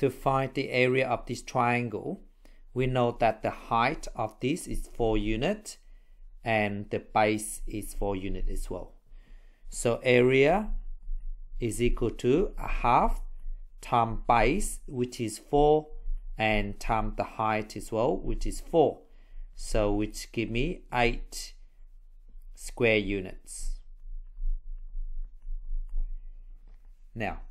to find the area of this triangle, we know that the height of this is 4 units and the base is 4 units as well. So area is equal to a half times base which is 4 and times the height as well which is 4. So which give me 8 square units. Now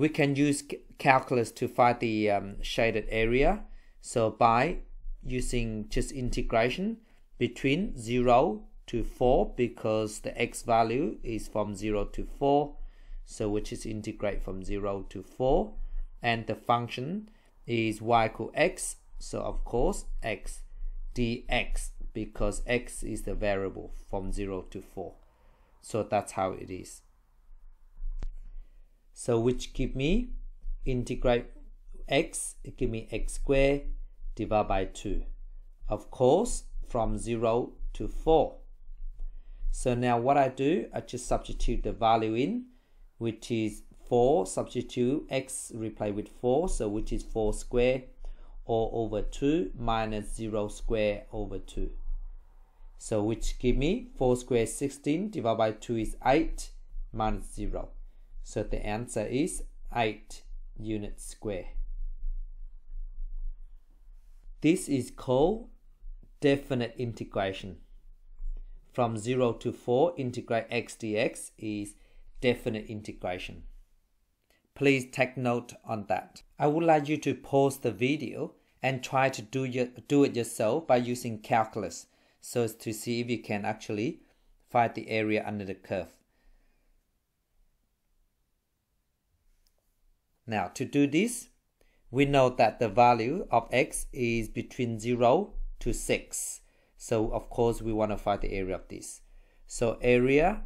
we can use calculus to find the um, shaded area. So by using just integration between 0 to 4 because the x value is from 0 to 4 so which is integrate from 0 to 4 and the function is y equal x. So of course x dx because x is the variable from 0 to 4 so that's how it is so which give me integrate x it give me x squared divided by 2 of course from 0 to 4 so now what I do I just substitute the value in which is 4 substitute x replace with 4 so which is 4 square or over 2 minus 0 square over 2 so which give me 4 square 16 divided by 2 is 8 minus 0 so the answer is 8 units square. This is called definite integration. From 0 to 4, integrate x dx is definite integration. Please take note on that. I would like you to pause the video and try to do, your, do it yourself by using calculus so as to see if you can actually find the area under the curve. Now to do this, we know that the value of x is between 0 to 6. So of course we want to find the area of this. So area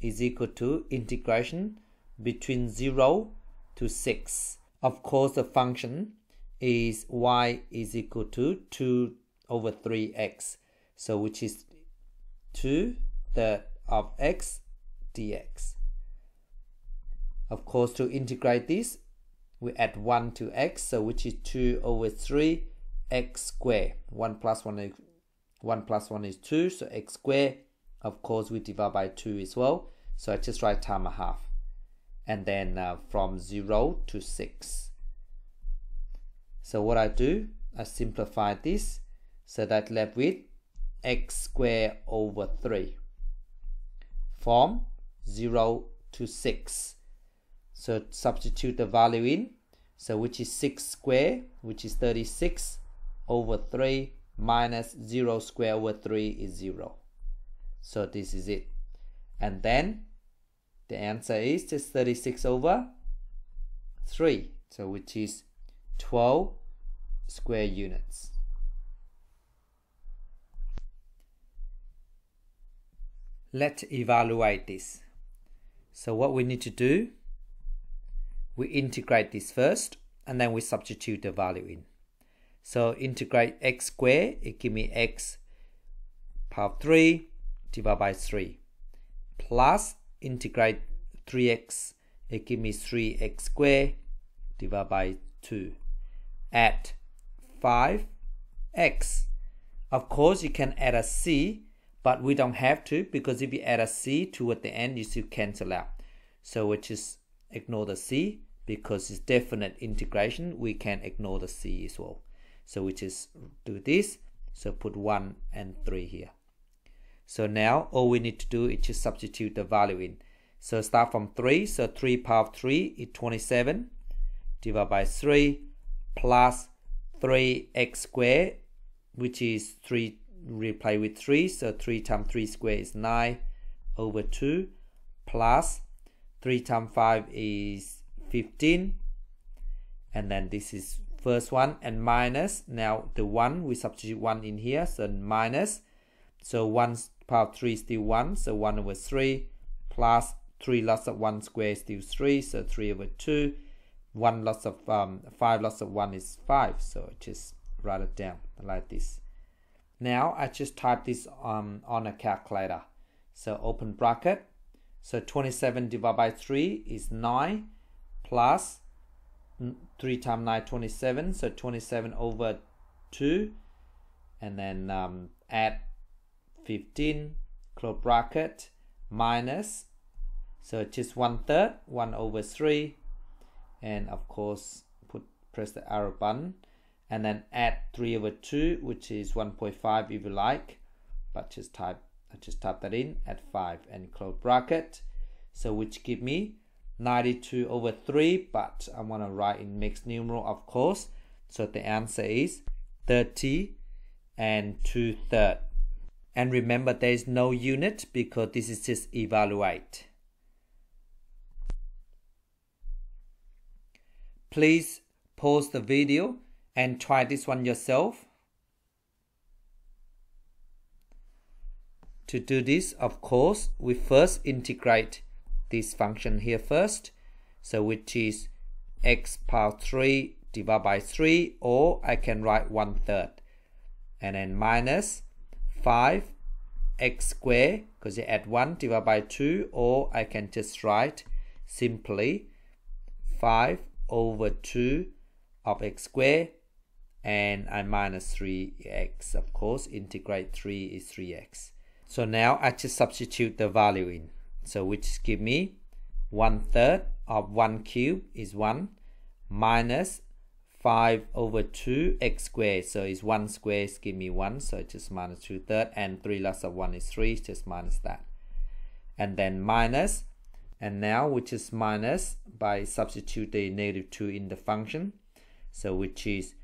is equal to integration between 0 to 6. Of course the function is y is equal to 2 over 3x. So which is 2 third of x dx. Of course to integrate this we add 1 to x so which is 2 over 3 x squared. 1 plus 1 is 1 plus 1 is 2 so x squared. Of course we divide by 2 as well so I just write time a half. And then uh, from 0 to 6 so what I do I simplify this so that left with x squared over 3 from 0 to 6 so substitute the value in. So which is 6 square, which is 36 over 3 minus 0 square over 3 is 0. So this is it. And then the answer is just 36 over 3. So which is 12 square units. Let's evaluate this. So what we need to do we integrate this first and then we substitute the value in. So integrate x squared, it give me x power 3 divided by 3 plus integrate 3x, it give me 3x squared divided by 2 add 5x. Of course you can add a c but we don't have to because if you add a c toward the end you still cancel out. So we just ignore the c because it's definite integration we can ignore the c as well. So we just do this. So put 1 and 3 here. So now all we need to do is just substitute the value in. So start from 3 so 3 power of 3 is 27 divided by 3 plus 3x squared which is 3 replay with 3 so 3 times 3 squared is 9 over 2 plus 3 times 5 is 15 and then this is first one and minus. Now the one we substitute one in here so minus. So 1 power 3 is still 1 so 1 over 3 plus 3 lots of 1 square is still 3 so 3 over 2 1 lots of um, 5 lots of 1 is 5 so just write it down like this. Now I just type this um, on a calculator. So open bracket so 27 divided by 3 is 9 plus 3 times 9 27 so 27 over 2 and then um, add 15 close bracket minus. So just one third 1 over 3 and of course put press the arrow button. And then add 3 over 2 which is 1.5 if you like. But just type I just type that in at 5 and close bracket. So which give me 92 over 3 but I want to write in mixed numeral of course. So the answer is 30 and 2 third and remember there is no unit because this is just evaluate. Please pause the video and try this one yourself to do this of course we first integrate this function here first. So which is x power 3 divided by 3 or I can write one third. And then minus 5 x squared because you add 1 divided by 2 or I can just write simply 5 over 2 of x squared and I minus 3x of course integrate 3 is 3x so now I just substitute the value in. So which give me one third of 1 cube is 1 minus 5 over 2 x squared. So it's 1 squared give me 1 so it's just minus 2 third and 3 less of 1 is 3 just minus that. And then minus and now which is minus by substitute the negative 2 in the function. So which is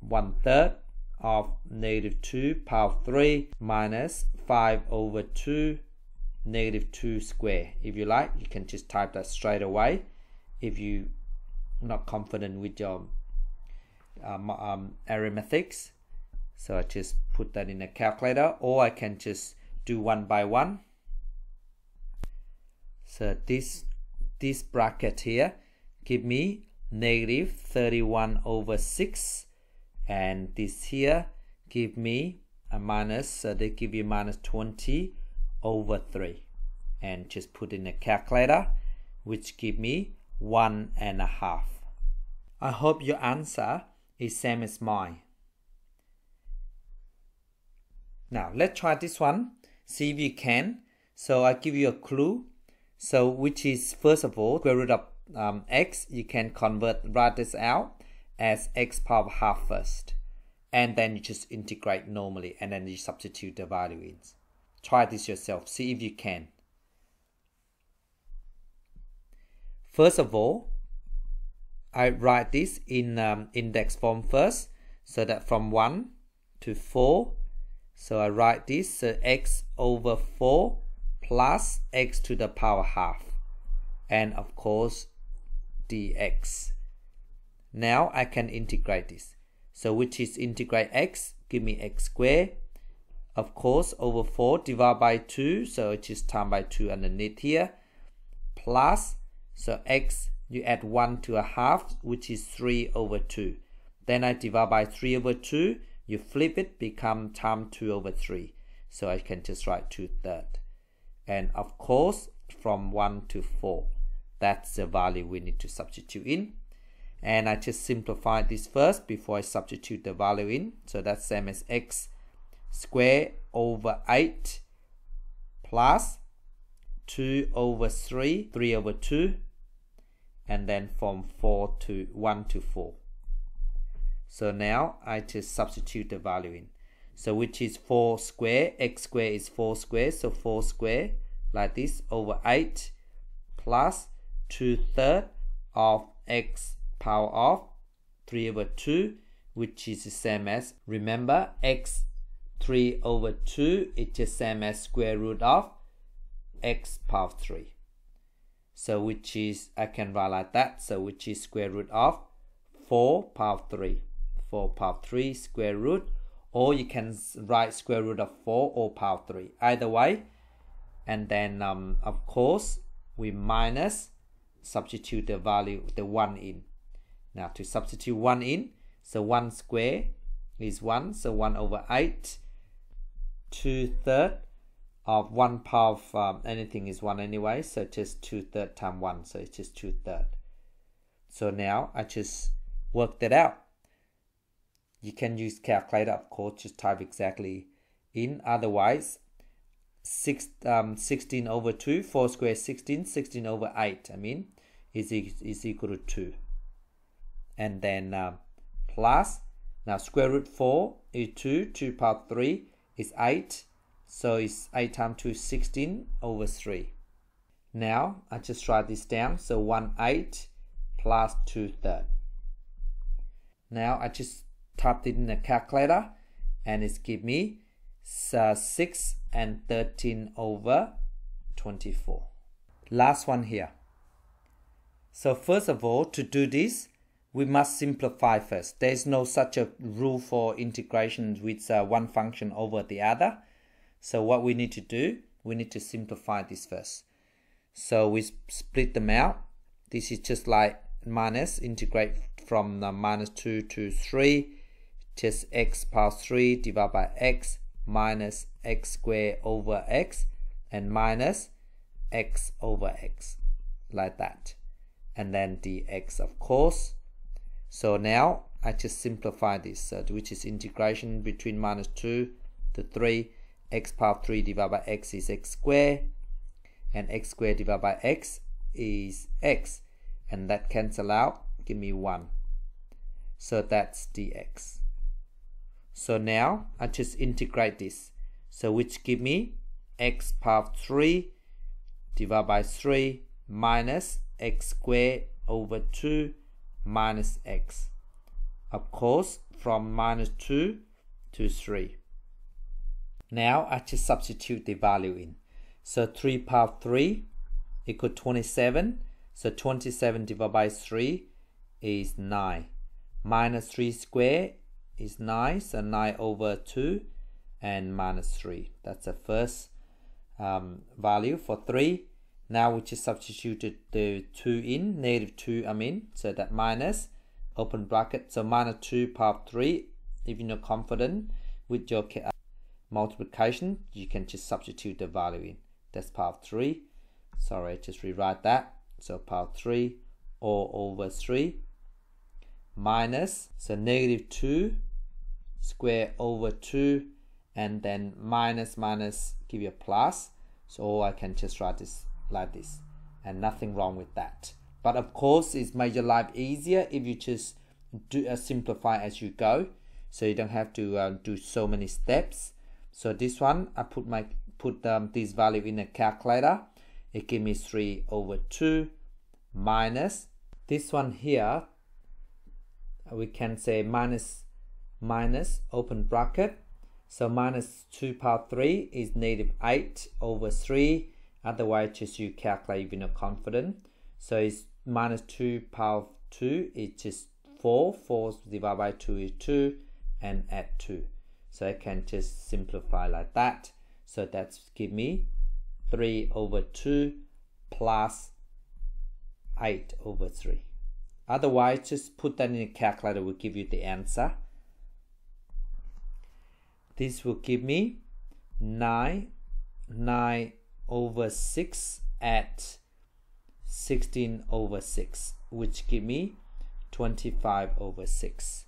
one third of negative 2 power 3 minus 5 over 2 negative 2 square. If you like you can just type that straight away if you're not confident with your um, um, arithmetics. So I just put that in a calculator or I can just do one by one. So this this bracket here give me negative 31 over 6 and this here give me a minus so they give you minus 20 over 3 and just put in a calculator which give me one and a half. I hope your answer is same as mine. Now let's try this one see if you can. So I give you a clue. So which is first of all square root of um, x you can convert write this out as x power half first and then you just integrate normally and then you substitute the value in Try this yourself. See if you can. First of all, I write this in um, index form first. So that from 1 to 4. So I write this so x over 4 plus x to the power half. And of course, dx. Now I can integrate this. So which is integrate x, give me x squared. Of course over 4 divided by 2 so it is times by 2 underneath here plus so x you add 1 to a half which is 3 over 2 then I divide by 3 over 2 you flip it become times 2 over 3 so I can just write 2 third. And of course from 1 to 4 that's the value we need to substitute in and I just simplify this first before I substitute the value in so that's same as x square over 8 plus 2 over 3, 3 over 2, and then from 4 to 1 to 4. So now I just substitute the value in. So which is 4 square, x square is 4 square, so 4 square like this over 8 plus 2 third of x power of 3 over 2 which is the same as remember x 3 over 2 it is the same as square root of x power 3 so which is I can write like that so which is square root of 4 power 3 4 power 3 square root or you can write square root of 4 or power 3 either way and then um, of course we minus substitute the value the 1 in now to substitute 1 in so 1 square is 1 so 1 over 8 two third of one power of um, anything is one anyway so just two third times one so it's just two third So now I just work that out. You can use calculator, of course, just type exactly in. Otherwise, six, um, 16 over 2, 4 squared 16, 16 over 8, I mean, is, is equal to 2. And then uh, plus, now square root 4 is 2, 2 power 3 is 8. So it's 8 times 2 is 16 over 3. Now I just write this down. So 1 8 plus 2 third. Now I just typed it in the calculator and it's give me uh, 6 and 13 over 24. Last one here. So first of all, to do this, we must simplify first. There is no such a rule for integration with uh, one function over the other. So what we need to do, we need to simplify this first. So we split them out. This is just like minus, integrate from the minus 2 to 3, just x power 3 divided by x minus x squared over x and minus x over x, like that. And then dx, of course. So now I just simplify this, uh, which is integration between minus 2 to 3, x power 3 divided by x is x squared, and x squared divided by x is x, and that cancel out, give me 1. So that's dx. So now I just integrate this. So which give me x power 3 divided by 3 minus x squared over 2 minus x. Of course, from minus 2 to 3. Now I just substitute the value in. So 3 power 3 equal 27. So 27 divided by 3 is 9. Minus 3 squared is 9. So 9 over 2 and minus 3. That's the first um, value for 3. Now we just substituted the 2 in, negative 2 I'm in, so that minus, open bracket, so minus 2 power 3. If you're not confident with your multiplication, you can just substitute the value in. That's power 3. Sorry, just rewrite that. So power 3 or over 3 minus, so negative 2 square over 2 and then minus minus give you a plus. So I can just write this like this and nothing wrong with that. But of course it's made your life easier if you just do uh, simplify as you go so you don't have to uh, do so many steps. So this one I put my put um, this value in a calculator. It give me 3 over 2 minus this one here. We can say minus minus open bracket. So minus 2 power 3 is negative 8 over 3 Otherwise, just you calculate you're not confident. So it's minus 2 power 2 is just 4. 4 divided by 2 is 2 and add 2. So I can just simplify like that. So that's give me 3 over 2 plus 8 over 3. Otherwise, just put that in a calculator will give you the answer. This will give me 9, 9 over 6 at 16 over 6 which give me 25 over 6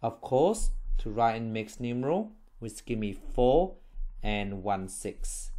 of course to write in mixed numeral which give me 4 and 1 6